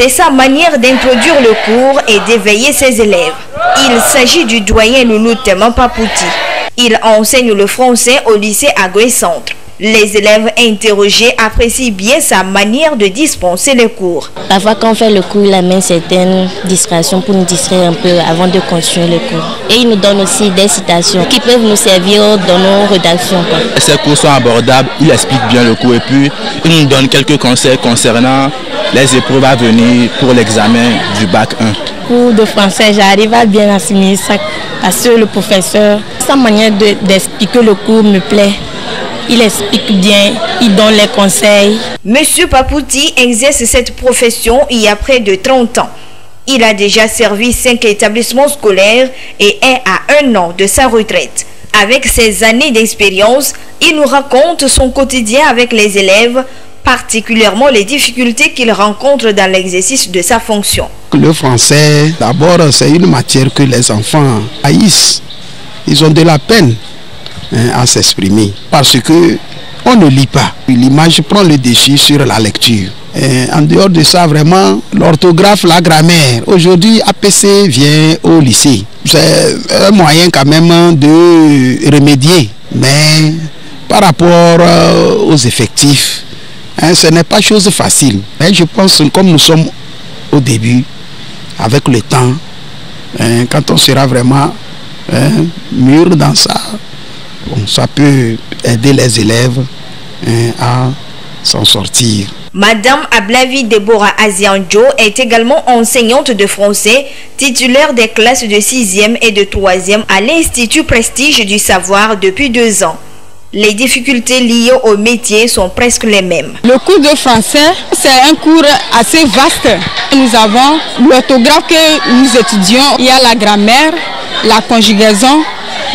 C'est sa manière d'introduire le cours et d'éveiller ses élèves. Il s'agit du doyen Nounou Teman Papouti. Il enseigne le français au lycée Agoué Centre. Les élèves interrogés apprécient bien sa manière de dispenser les cours. Parfois, quand on fait le cours, il amène certaines distractions pour nous distraire un peu avant de continuer le cours. Et il nous donne aussi des citations qui peuvent nous servir dans nos rédactions. Ces cours sont abordables, il explique bien le cours et puis il nous donne quelques conseils concernant les épreuves à venir pour l'examen du bac 1. cours de français, j'arrive à bien assimiler ça parce que le professeur, sa manière de- d'expliquer le cours me plaît. Il explique bien, il donne les conseils. Monsieur Papouti exerce cette profession il y a près de 30 ans. Il a déjà servi cinq établissements scolaires et est à un an de sa retraite. Avec ses années d'expérience, il nous raconte son quotidien avec les élèves, particulièrement les difficultés qu'il rencontre dans l'exercice de sa fonction. Le français, d'abord, c'est une matière que les enfants haïssent. Ils ont de la peine hein, à s'exprimer parce que on ne lit pas. L'image prend le dessus sur la lecture. Et en dehors de ça, vraiment, l'orthographe, la grammaire. Aujourd'hui, APC vient au lycée. C'est un moyen quand même de remédier. Mais par rapport euh, aux effectifs, hein, ce n'est pas chose facile. Mais je pense que comme nous sommes au début, avec le temps, hein, quand on sera vraiment hein, mûr dans ça, ça peut aider les élèves hein, à s'en sortir. Madame Ablavi Deborah Azianjo est également enseignante de français, titulaire des classes de 6e et de 3e à l'Institut Prestige du Savoir depuis deux ans. Les difficultés liées au métier sont presque les mêmes. Le cours de français, c'est un cours assez vaste. Nous avons l'orthographe que nous étudions, il y a la grammaire, la conjugaison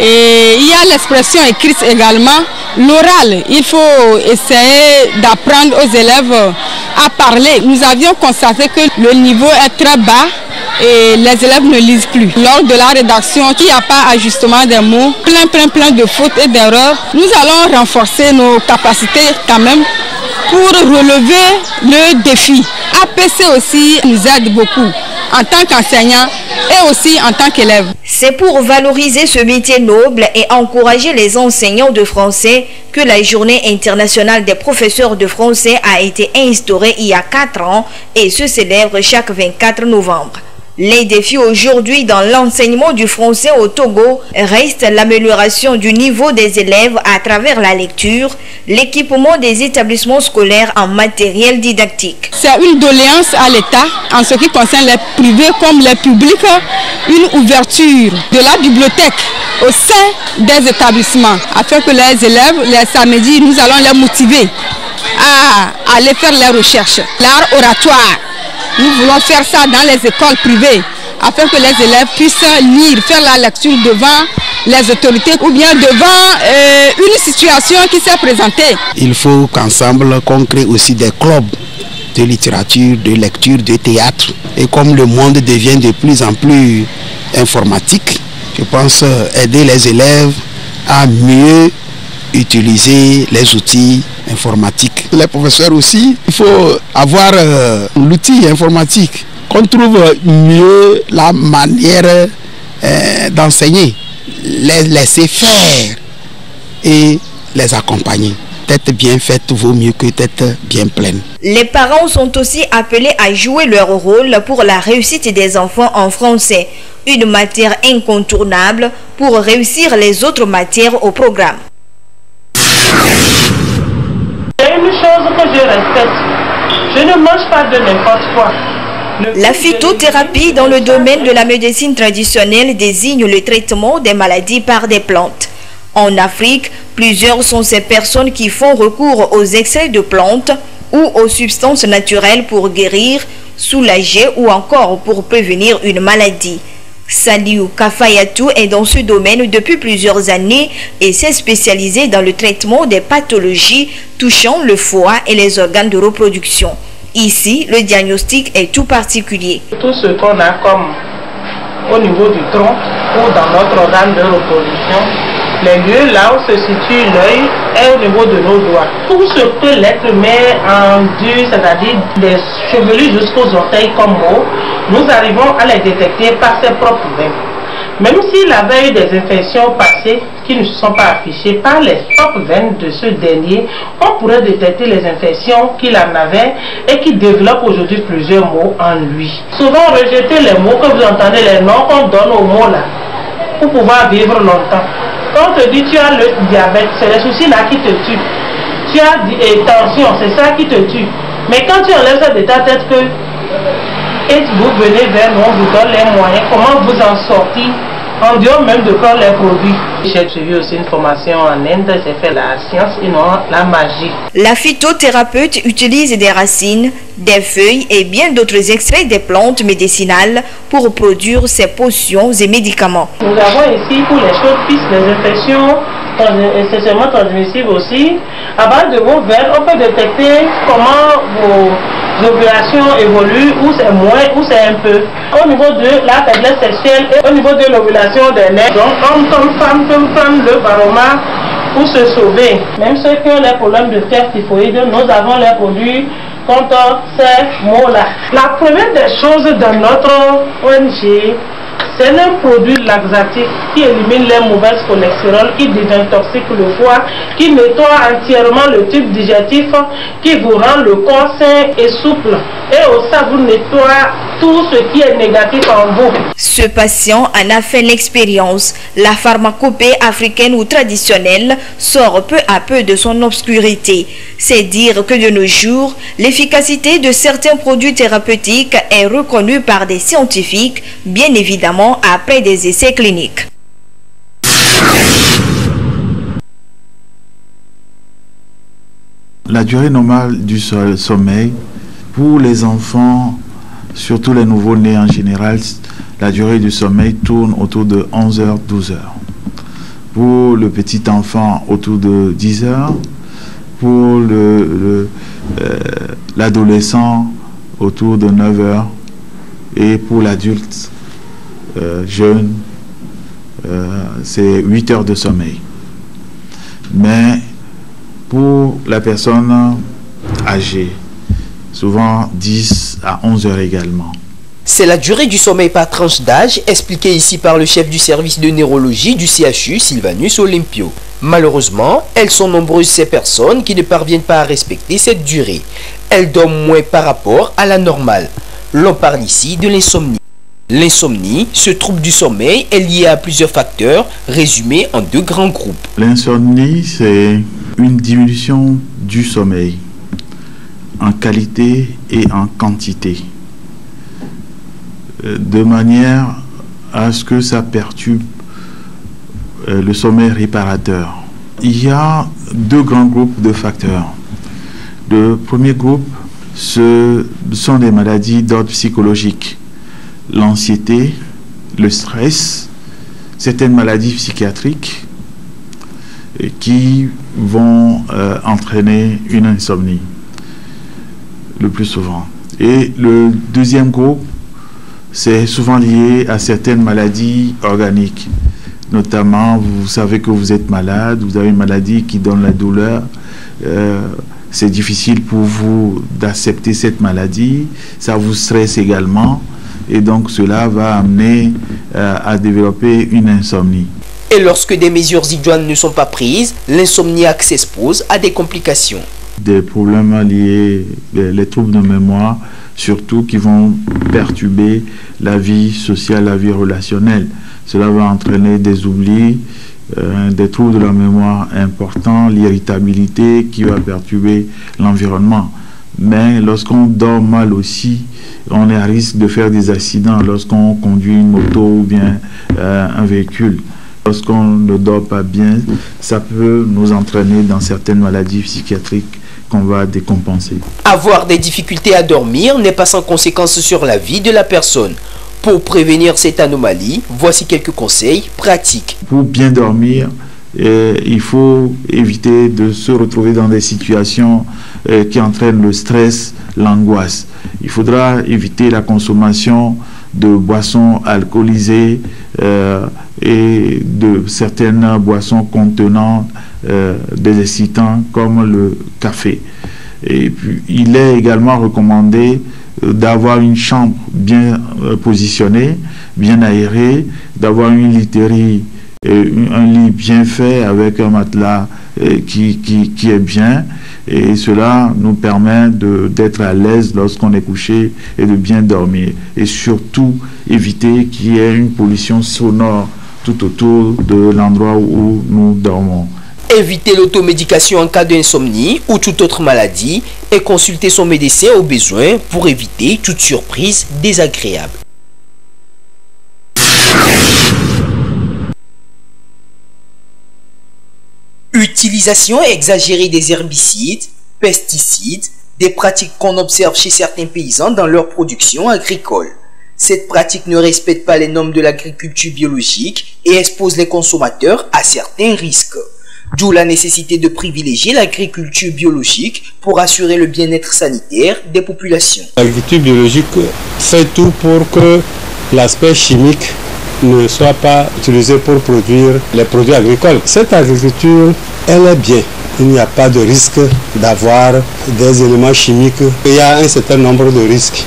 et il y a l'expression écrite également. L'oral, il faut essayer d'apprendre aux élèves à parler. Nous avions constaté que le niveau est très bas et les élèves ne lisent plus. Lors de la rédaction, il n'y a pas ajustement des mots, plein, plein, plein de fautes et d'erreurs. Nous allons renforcer nos capacités quand même pour relever le défi. APC aussi nous aide beaucoup en tant qu'enseignant et aussi en tant qu'élève. C'est pour valoriser ce métier noble et encourager les enseignants de français que la journée internationale des professeurs de français a été instaurée il y a 4 ans et se célèbre chaque 24 novembre. Les défis aujourd'hui dans l'enseignement du français au Togo restent l'amélioration du niveau des élèves à travers la lecture, l'équipement des établissements scolaires en matériel didactique. C'est une doléance à l'État en ce qui concerne les privés comme les publics, une ouverture de la bibliothèque au sein des établissements afin que les élèves, les samedis, nous allons les motiver à aller faire les recherches. L'art oratoire, nous voulons faire ça dans les écoles privées afin que les élèves puissent lire, faire la lecture devant les autorités ou bien devant euh, une situation qui s'est présentée. Il faut qu'ensemble, qu'on crée aussi des clubs de littérature, de lecture, de théâtre. Et comme le monde devient de plus en plus informatique, je pense euh, aider les élèves à mieux utiliser les outils informatiques. Les professeurs aussi, il faut avoir euh, l'outil informatique, qu'on trouve mieux la manière euh, d'enseigner, les laisser faire et les accompagner. Tête bien faite vaut mieux que tête bien pleine. Les parents sont aussi appelés à jouer leur rôle pour la réussite des enfants en français, une matière incontournable pour réussir les autres matières au programme. Que je respecte. Je ne mange pas de n'importe quoi. La phytothérapie dans le domaine de la médecine traditionnelle désigne le traitement des maladies par des plantes. En Afrique, plusieurs sont ces personnes qui font recours aux extraits de plantes ou aux substances naturelles pour guérir, soulager ou encore pour prévenir une maladie. Saliou Kafayatou est dans ce domaine depuis plusieurs années et s'est spécialisé dans le traitement des pathologies touchant le foie et les organes de reproduction. Ici, le diagnostic est tout particulier. Tout ce qu'on a comme au niveau du tronc ou dans notre organe de reproduction, Les lieux là où se situe l'œil est au niveau de nos doigts. Tout ce que l'être met en dur, c'est-à-dire des chevelus jusqu'aux orteils comme mots, nous arrivons à les détecter par ses propres veines. Même s'il avait eu des infections passées qui ne se sont pas affichées par les propres veines de ce dernier, on pourrait détecter les infections qu'il en avait et qui développent aujourd'hui plusieurs mots en lui. Souvent rejeter les mots que vous entendez, les noms qu'on donne aux mots là, pour pouvoir vivre longtemps. Quand on te dit tu as le diabète, c'est les soucis là qui te tuent. Tu as et tension, c'est ça qui te tue. Mais quand tu enlèves ça de ta tête que et vous venez vers nous, on vous donne les moyens, comment vous en sortir? En dehors même de prendre les produits. J'ai suivi aussi une formation en Inde, j'ai fait la science et non la magie. La phytothérapeute utilise des racines, des feuilles et bien d'autres extraits des plantes médicinales pour produire ses potions et médicaments. Nous avons ici pour les choses fils, les infections essentiellement transmissibles aussi. À base de vos veines, on peut détecter comment vos l'ovulation évolue, ou c'est moins, ou c'est un peu. Au niveau de la faiblesse sexuelle et au niveau de l'ovulation des nerfs, donc homme comme femme peuvent prendre le baromètre pour se sauver. Même ceux qui ont les problèmes de fièvre typhoïde, nous avons les produits contre ces maux-là. La première des choses dans notre ONG, c'est un produit laxatif qui élimine les mauvaises cholestérol, qui désintoxique le foie, qui nettoie entièrement le tube digestif, qui vous rend le corps sain et souple. Et aussi, vous nettoie tout ce qui est négatif en vous. Ce patient en a fait l'expérience. La pharmacopée africaine ou traditionnelle sort peu à peu de son obscurité. C'est dire que de nos jours, l'efficacité de certains produits thérapeutiques est reconnue par des scientifiques, bien évidemment après des essais cliniques. La durée normale du sommeil pour les enfants, surtout les nouveaux-nés en général, la durée du sommeil tourne autour de 11h, 12h. Pour le petit enfant, autour de 10 h Pour l'adolescent, le, autour de 9 h Et pour l'adulte euh, jeune, euh, c'est 8 heures de sommeil. Mais pour la personne âgée, souvent 10 à 11 heures également. C'est la durée du sommeil par tranche d'âge, expliquée ici par le chef du service de neurologie du CHU, Sylvanus Olympio. Malheureusement, elles sont nombreuses ces personnes qui ne parviennent pas à respecter cette durée. Elles dorment moins par rapport à la normale. L'on parle ici de l'insomnie. L'insomnie, ce trouble du sommeil, est lié à plusieurs facteurs résumés en deux grands groupes. L'insomnie, c'est une diminution du sommeil en qualité et en quantité, euh, de manière à ce que ça perturbe euh, le sommeil réparateur. Il y a deux grands groupes de facteurs. Le premier groupe, ce sont des maladies d'ordre psychologique l'anxiété, le stress, certaines maladies psychiatriques qui vont euh, entraîner une insomnie le plus souvent. Et le deuxième groupe, c'est souvent lié à certaines maladies organiques. Notamment, vous savez que vous êtes malade, vous avez une maladie qui donne la douleur. Euh, c'est difficile pour vous d'accepter cette maladie. Ça vous stresse également et donc cela va amener euh, à développer une insomnie. Et lorsque des mesures idoines ne sont pas prises, l'insomniaque s'expose à des complications. Des problèmes liés, les troubles de mémoire, surtout qui vont perturber la vie sociale, la vie relationnelle. Cela va entraîner des oublis, euh, des troubles de la mémoire importants, l'irritabilité qui va perturber l'environnement. Mais lorsqu'on dort mal aussi, on est à risque de faire des accidents lorsqu'on conduit une moto ou bien euh, un véhicule. Lorsqu'on ne dort pas bien, ça peut nous entraîner dans certaines maladies psychiatriques qu'on va décompenser. Avoir des difficultés à dormir n'est pas sans conséquence sur la vie de la personne. Pour prévenir cette anomalie, voici quelques conseils pratiques. Pour bien dormir, euh, il faut éviter de se retrouver dans des situations euh, qui entraînent le stress, l'angoisse. Il faudra éviter la consommation de boissons alcoolisées, euh, et de certaines boissons contenant des excitants comme le café. Et puis, il est également recommandé d'avoir une chambre bien positionnée, bien aérée, d'avoir une literie un lit bien fait avec un matelas euh, qui, qui, est bien et cela nous permet d'être à l'aise lorsqu'on est couché et de bien dormir et surtout éviter qu'il y ait une pollution sonore tout autour de l'endroit où nous dormons. Éviter l'automédication en cas d'insomnie ou toute autre maladie et consulter son médecin au besoin pour éviter toute surprise désagréable. Utilisation exagérée des herbicides, pesticides, des pratiques qu'on observe chez certains paysans dans leur production agricole. Cette pratique ne respecte pas les normes de l'agriculture biologique et expose les consommateurs à certains risques. D'où la nécessité de privilégier l'agriculture biologique pour assurer le bien-être sanitaire des populations. L'agriculture biologique fait tout pour que l'aspect chimique ne soit pas utilisé pour produire les produits agricoles. Cette agriculture, elle est bien. Il n'y a pas de risque d'avoir des éléments chimiques. Il y a un certain nombre de risques.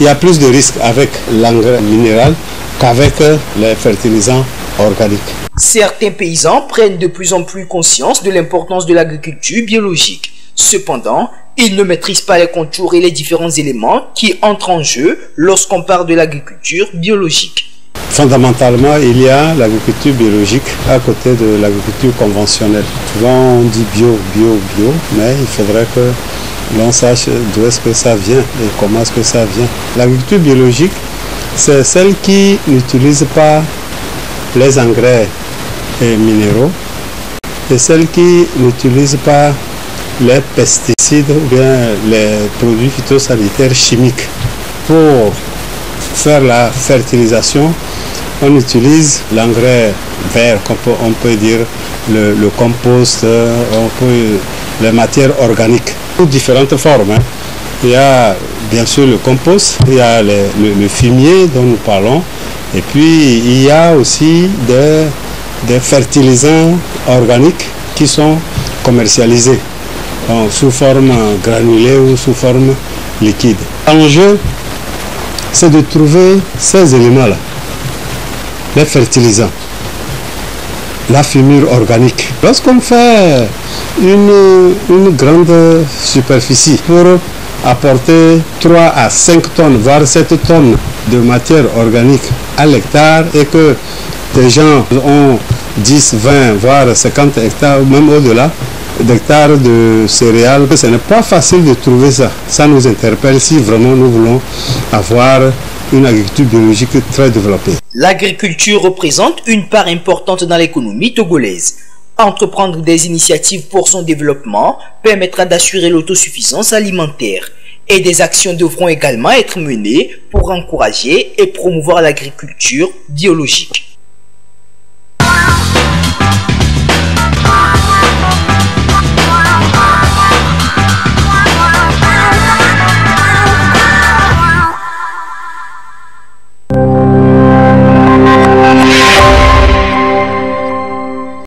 Il y a plus de risques avec l'engrais minéral qu'avec les fertilisants organiques. Certains paysans prennent de plus en plus conscience de l'importance de l'agriculture biologique. Cependant, ils ne maîtrisent pas les contours et les différents éléments qui entrent en jeu lorsqu'on parle de l'agriculture biologique. Fondamentalement, il y a l'agriculture biologique à côté de l'agriculture conventionnelle. Souvent on dit bio, bio, bio, mais il faudrait que l'on sache d'où est-ce que ça vient et comment est-ce que ça vient. L'agriculture biologique, c'est celle qui n'utilise pas les engrais et minéraux et celle qui n'utilise pas les pesticides ou bien les produits phytosanitaires chimiques pour faire la fertilisation on utilise l'engrais vert, on peut dire le, compost, peut, les matières organiques, sous différentes formes. Hein. Il y a bien sûr le compost, il y a le, fumier dont nous parlons, et puis il y a aussi des, des fertilisants organiques qui sont commercialisés sous forme granulée ou sous forme liquide. L'enjeu, c'est de trouver ces éléments-là les fertilisants, la fumure organique. Lorsqu'on fait une, une grande superficie pour apporter 3 à 5 tonnes, voire 7 tonnes de matière organique à l'hectare et que des gens ont 10, 20, voire 50 hectares, même au-delà d'hectares de céréales, ce n'est pas facile de trouver ça. Ça nous interpelle si vraiment nous voulons avoir une agriculture biologique très développée. L'agriculture représente une part importante dans l'économie togolaise. Entreprendre des initiatives pour son développement permettra d'assurer l'autosuffisance alimentaire et des actions devront également être menées pour encourager et promouvoir l'agriculture biologique.